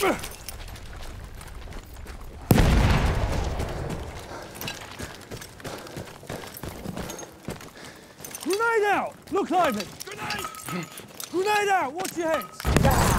Ugh! Grenade out! Look, Ivan! Grenade! Grenade out! Watch your heads!